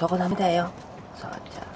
そこダメだよちゃ